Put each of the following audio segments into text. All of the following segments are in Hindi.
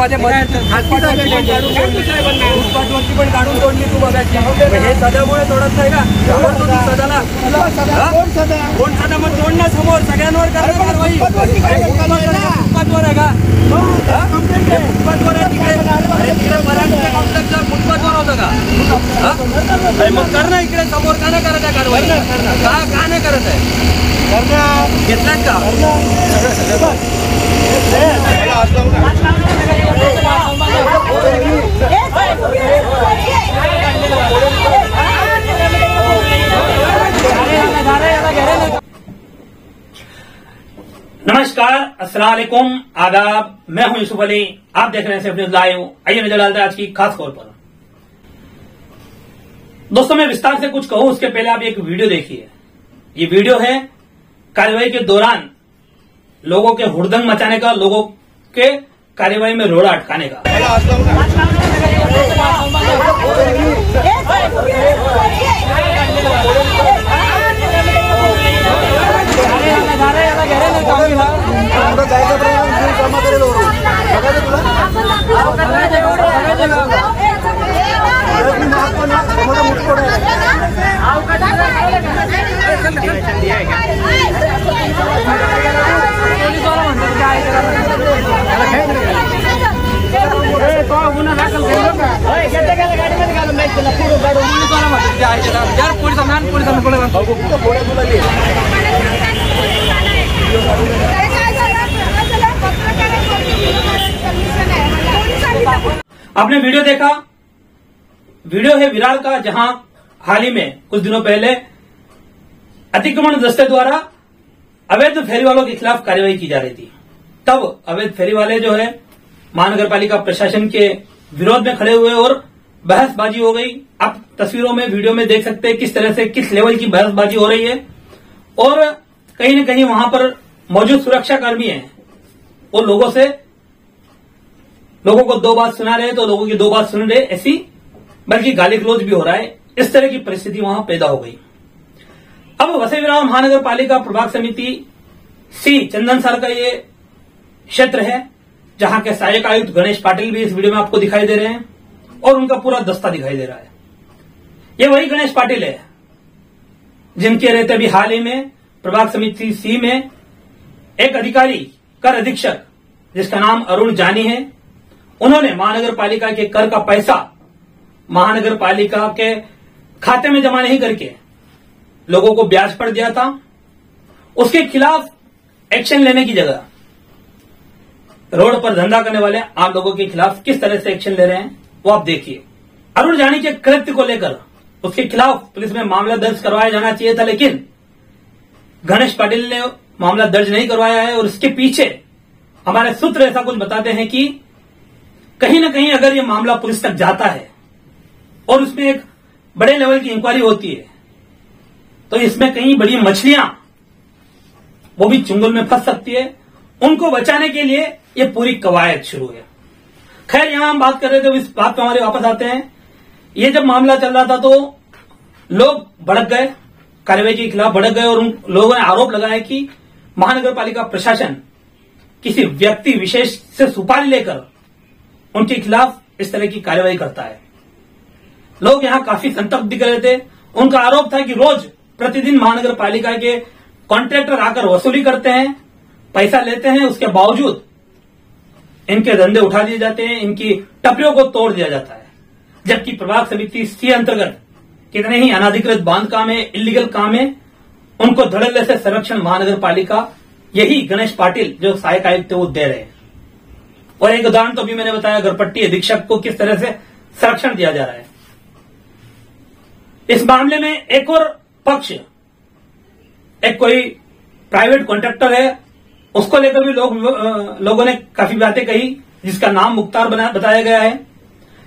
पण काढून तोडली. काढून तोडली तू बघायची. हे सदामुळे तोडत नाही का? समोर तू सदाला. हा? कोण सदा? मग समोर. सगळ्यांवर करणार कारवाई. अरे फुटपाथवर आहे का? हा? आहे. तिकडे. तिकडे होतं का? मग कर ना इकडे. समोर का नाही करत आहे कारवाई? का का नाही करत आहे? घेतलात का? नमस्कार अस्सलाम वालेकुम आदाब, मैं हूँ यूसुफ अली। आप देख रहे हैं न्यूज़ लाइव। आइए नज़र डालते हैं आज की खास खबर पर। दोस्तों, मैं विस्तार से कुछ कहूँ, उसके पहले आप एक वीडियो देखिए। ये वीडियो है कार्यवाही के दौरान लोगों के हुड़दंग मचाने का लोगों के कार्यवाही में रोड़ा अटकाने का। आपने वीडियो देखा? वीडियो है विरार का, जहाँ हाल ही में, कुछ दिनों पहले, अतिक्रमण दस्ते द्वारा अवैध फेरी वालों के खिलाफ कार्रवाई की जा रही थी। तब अवैध फेरी वाले जो है महानगर पालिका प्रशासन के विरोध में खड़े हुए और बहसबाजी हो गई। आप तस्वीरों में, वीडियो में देख सकते हैं किस तरह से, किस लेवल की बहसबाजी हो रही है। और कहीं न कहीं वहाँ पर मौजूद सुरक्षा कर्मी हैं। वो लोगों से, लोगों को दो बात सुना रहे तो लोगों की दो बात सुन रहे ऐसी, बल्कि गाली गलौज भी हो रहा है। इस तरह की परिस्थिति वहाँ पैदा हो गई। अब वसई विराम महानगर पालिका प्रभाग समिति सी चंदन सर का ये क्षेत्र है, जहाँ के सहायक आयुक्त गणेश पाटिल भी इस वीडियो में आपको दिखाई दे रहे हैं। और उनका पूरा दस्ता दिखाई दे रहा है। ये वही गणेश पाटिल है, जिनके रहते अभी हाल ही में प्रभाग समिति सी में एक अधिकारी, कर अधीक्षक, जिसका नाम अरुण जानी है। उन्होंने महानगर पालिका के कर का पैसा महानगर पालिका के खाते में जमा नहीं करके लोगों को ब्याज पर दिया था। उसके खिलाफ एक्शन लेने की जगह रोड पर धंधा करने वाले आम लोगों के खिलाफ किस तरह से एक्शन ले रहे हैं वो आप देखिए। अरुण जानी के कृत्य को लेकर उसके खिलाफ पुलिस में मामला दर्ज करवाया जाना चाहिए था, लेकिन गणेश पाटिल ने मामला दर्ज नहीं करवाया है और इसके पीछे हमारे सूत्र ऐसा कुछ बताते हैं कि कहीं ना कहीं अगर ये मामला पुलिस तक जाता है और उसमें एक बड़े लेवल की इंक्वायरी होती है तो इसमें कहीं बड़ी मछलियाँ वो भी चुंगल में फंस सकती है। उनको बचाने के लिए ये पूरी कवायद शुरू है खैर, यहाँ हम बात कर रहे थे इस बात पे हमारे वापस आते हैं, ये जब मामला चल रहा था तो लोग भड़क गए कार्रवाई के खिलाफ भड़क गए, और उन लोगों ने आरोप लगाया कि महानगर पालिका प्रशासन किसी व्यक्ति विशेष से सुपारी लेकर उनके खिलाफ इस तरह की कार्रवाई करता है। लोग यहाँ काफ़ी संतप्त दिख रहे थे। उनका आरोप था कि रोज प्रतिदिन महानगर पालिका के कॉन्ट्रैक्टर आकर वसूली करते हैं, पैसा लेते हैं, उसके बावजूद इनके धंधे उठा लिए जाते हैं, इनकी टपरियों को तोड़ दिया जाता है। जबकि प्रभाग समिति सी अंतर्गत कितने ही अनाधिकृत बाँध काम है इलीगल काम है, उनको धड़ल्ले से संरक्षण महानगर पालिका यही गणेश पाटिल जो सहायक आयुक्त वो दे रहे हैं। और एक उदाहरण तो अभी मैंने बताया गरपट्टी अधीक्षक को किस तरह से संरक्षण दिया जा रहा है। इस मामले में एक और पक्ष, एक कोई प्राइवेट कॉन्ट्रैक्टर है उसको लेकर भी लोग लोगों ने काफ़ी बातें कही, जिसका नाम मुख्तार बताया गया है।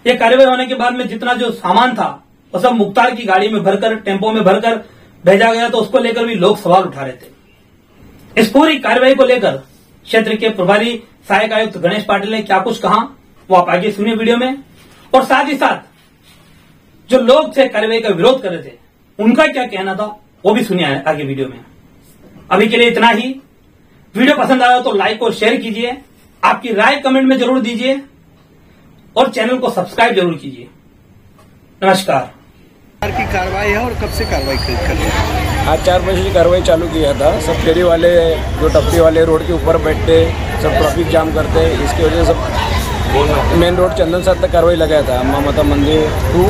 यह कार्यवाही होने के बाद में जितना जो सामान था, वो सब मुख्तार की गाड़ी में भरकर, टेंपो में भरकर भेजा गया तो उसको लेकर भी लोग सवाल उठा रहे थे। इस पूरी कार्यवाही को लेकर क्षेत्र के प्रभारी सहायक आयुक्त गणेश पाटिल ने क्या कुछ कहा, वो आप आगे सुनिए वीडियो में। और साथ ही साथ, जो लोग थे कार्यवाही का विरोध कर रहे थे, उनका क्या कहना था, वो भी सुनिए आगे वीडियो में। अभी के लिए इतना ही। वीडियो पसंद आया हो तो लाइक और शेयर कीजिए। आपकी राय कमेंट में ज़रूर दीजिए और चैनल को सब्सक्राइब ज़रूर कीजिए। नमस्कार। की कार्रवाई है और कब से कार्रवाई कर कर रहे हैं? आज चार बजे से कार्रवाई चालू किया था। सब फेरी वाले जो टपरी वाले रोड के ऊपर बैठते सब ट्रैफ़िक जाम करते इसकी वजह से सब मेन रोड चंदन सर तक कार्रवाई लगाया था। अम्मा माता मंदिर टू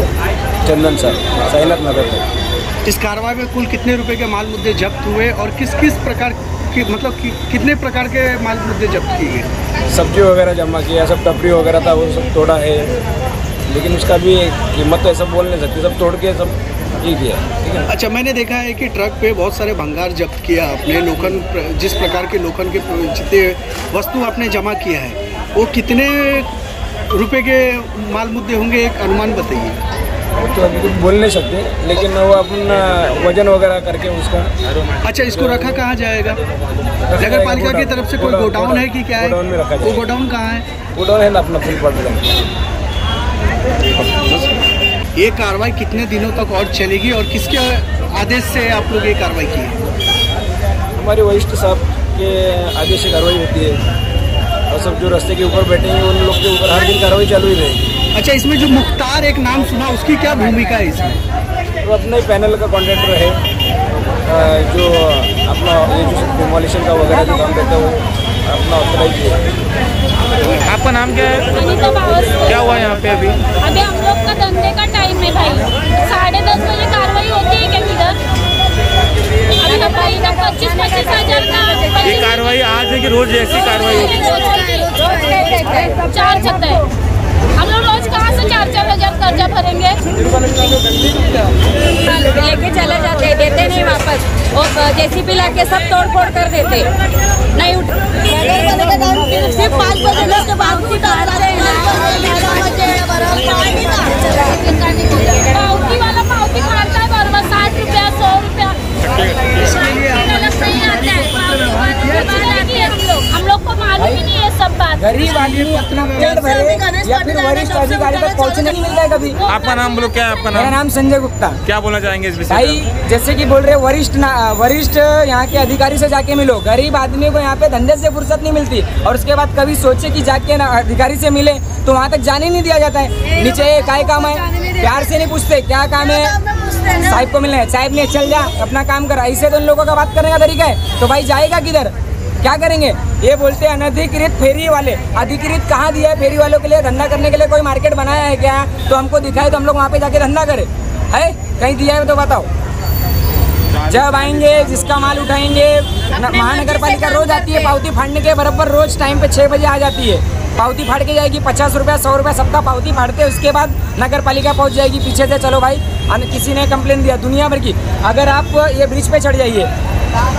चंदन सर साईनाथ नगर तक। इस कार्रवाई में कुल कितने रुपए के माल मुद्दे जब्त हुए और किस किस प्रकार की मतलब कि, कितने प्रकार के माल मुद्दे जब्त किए गए? सब्ज़ी वगैरह जमा किया सब टपरी वगैरह था वो सब तोड़ा है। लेकिन उसका भी कीमत तो ऐसा बोल नहीं सकती सब तोड़ के सब ये किया ठीक है? अच्छा मैंने देखा है कि ट्रक पे बहुत सारे भंगार जब्त किया आपने लोखन जिस प्रकार के लोखन के जितने वस्तु आपने जमा किया है वो कितने रुपए के माल मुद्दे होंगे एक अनुमान बताइए। तो अभी कुछ बोल नहीं सकते लेकिन वो अपन वज़न वगैरह करके उसका। अच्छा इसको रखा कहाँ जाएगा? नगर पालिका की तरफ़ से कोई गोडाउन है कि क्या है? गोडाउन में रखा वो गोडाउन कहाँ है? गोडाउन है ना अपना फुल पड़ ये कार्रवाई कितने दिनों तक और चलेगी और किसके आदेश से आप लोग ये कार्रवाई की है? हमारे वरिष्ठ साहब के आदेश से कार्रवाई होती है। और सब जो रास्ते के ऊपर बैठे हैं उन लोग के ऊपर हर दिन कार्रवाई चालू ही रहेगी। अच्छा इसमें जो मुख्तार एक नाम सुना उसकी क्या भूमिका है इसमें? तो अपने पैनल का कॉन्ट्रैक्टर है। जो अपना ये जो डिमोलिशन का वगैरह जो काम रहता है वो अपना ऑथराइज है। आपका नाम क्या है? क्या हुआ यहाँ पे अभी? अभी हम लोग का धंधे का टाइम है भाई। साढ़े दस बजे कार्रवाई होती है क्या किधर अभी तो भाई का पच्चीस पच्चीस हज़ार का ये कार्रवाई आज है कि रोज ऐसी कार्रवाई होगी चार चलता है। हम लोग रोज कहाँ से चार चार हज़ार कर्जा भरेंगे? लेके चले जाते, देते नहीं वापस। और जेसीबी ला के सब तोड़ फोड़ कर देते। नहीं उठ सिर्फ़ पाँच बजे उठ पावती वाला पावती मारता है बराबर साठ रुपया सौ रुपया नहीं आता है पावती हम लोग हम लोग को मालूम ही नहीं है सब बात गरीब आदमी अपना पेट भरे या फिर वरिष्ठ अधिकारी तक पहुँचने नहीं मिलता है। कभी आपका नाम बोलो क्या है आपका मेरा नाम संजय गुप्ता। क्या बोलना चाहेंगे इस विषय भाई जैसे कि बोल रहे वरिष्ठ वरिष्ठ यहाँ के अधिकारी से जाके मिलो। गरीब आदमी को यहाँ पे धंधे से फुर्सत नहीं मिलती। और उसके बाद कभी सोचे कि जाके अधिकारी से मिले तो वहाँ तक जाने नहीं दिया जाता है। नीचे काय काम है? प्यार से नहीं पूछते क्या काम है? साहिब को मिलना है। साहिब ने चल जा अपना काम कर। ऐसे तो उन लोगों का बात करने का तरीका है। तो भाई जाएगा किधर? क्या करेंगे? ये बोलते हैं, अनधिकृत फेरी वाले। अधिकृत कहाँ दिया है फेरी वालों के लिए? धंधा करने के लिए कोई मार्केट बनाया है क्या? तो हमको दिखाए तो हम लोग वहाँ पे जाके धंधा करें। है? कहीं दिया है तो बताओ। जब आएँगे, जिसका माल उठाएँगे महानगर पालिका रोज आती है, पावती फाड़ने के बराबर रोज टाइम पे छः बजे आ जाती है। पावती फाड़ के जाएगी पचास रुपया, सौ रुपया, सबका पावती फाड़ते हैं, उसके बाद नगर पालिका पहुँच जाएगी पीछे से, चलो भाई किसी ने कंप्लेन दिया, दुनिया भर की। अगर आप ये ब्रिज पे चढ़ जाइए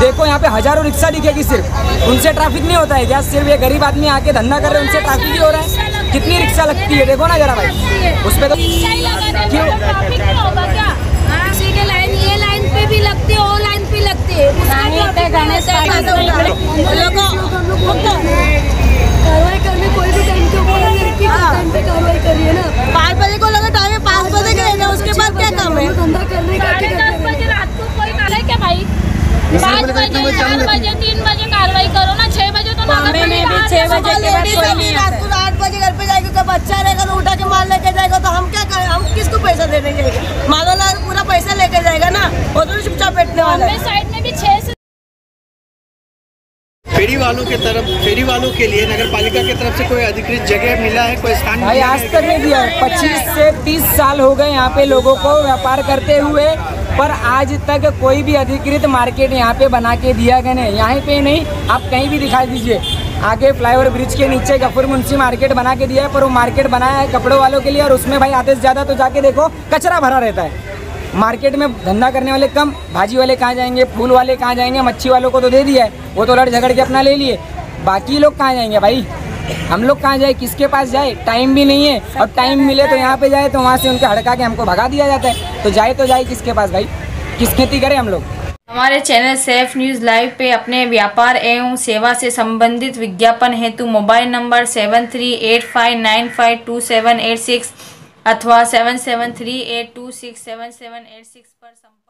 देखो यहाँ पे हज़ारों रिक्शा दिखेगी सिर्फ़ उनसे ट्रैफ़िक नहीं होता है क्या सिर्फ़ ये गरीब आदमी आके धंधा कर रहे हैं उनसे ट्रैफ़िक ही हो रहा है कितनी रिक्शा लगती है देखो ना जरा भाई उस पर तो क्यों ट्रैफ़िक नहीं होगा क्या किसी के लाइन लाइन पे भी लगती है वो लाइन पे लगती है नहीं, पे गणेश कार्रवाई करने कोई भी टाइम के बोलेंगे कि टाइम पे कार्रवाई करिए ना पाँच बजे को लगा टाइम पाँच बजे करेगा उसके बाद क्या काम है धंधा करने का साढ़े दस बजे रात को कोई कार्रवाई क्या भाई पाँच बजे तीन कार्रवाई करो ना छह बजे तो बॉम्बे में भी छह बजे के बाद कोई नहीं रात को आठ बजे घर पे जाएगा बच्चा रहेगा तो उठा के माल लेके जाएगा तो हम क्या करें? हम किसको पैसा देने जाएँगे माल वाला पूरा पैसा लेके जाएगा ना वो तो चुपचाप बैठने वाला है। साइड में भी छह से फेरी वालों के तरफ़ फेरी वालों के लिए नगर पालिका की तरफ़ से कोई अधिकृत जगह मिला है? कोई स्थान भाई आज तक नहीं दिया है पच्चीस से तीस साल हो गए यहाँ पे लोगों को व्यापार करते हुए। पर आज तक कोई भी अधिकृत मार्केट यहाँ पे बना के दिया गया नहीं। यहाँ पे नहीं, आप कहीं भी दिखा दीजिए। आगे फ्लाईओवर ब्रिज के नीचे गफूर मुंशी मार्केट बना के दिया है, पर वो मार्केट बनाया है कपड़ों वालों के लिए और उसमें भाई से ज़्यादा तो जाके देखो, कचरा भरा रहता है। मार्केट में धंधा करने वाले कम, भाजी वाले कहाँ जाएँगे, फूल वाले कहाँ जाएँगे, मच्छी वालों को तो दे दिया है, वो तो लड़ झगड़ के अपना ले लिए। बाकी लोग कहाँ जाएँगे भाई? हम लोग कहाँ जाए? किसके पास जाए? टाइम भी नहीं है। और टाइम मिले तो यहाँ पे जाए तो वहाँ से उनके हड़का के हमको भगा दिया जाता है। तो जाए तो जाए किसके पास भाई? किस खेती करें हम लोग? हमारे चैनल सेफ़ न्यूज़ लाइव पे अपने व्यापार एवं सेवा से संबंधित विज्ञापन हेतु mobile number seven three eight five nine five two seven eight six अथवा seven seven three eight two six seven seven eight six पर संपर्क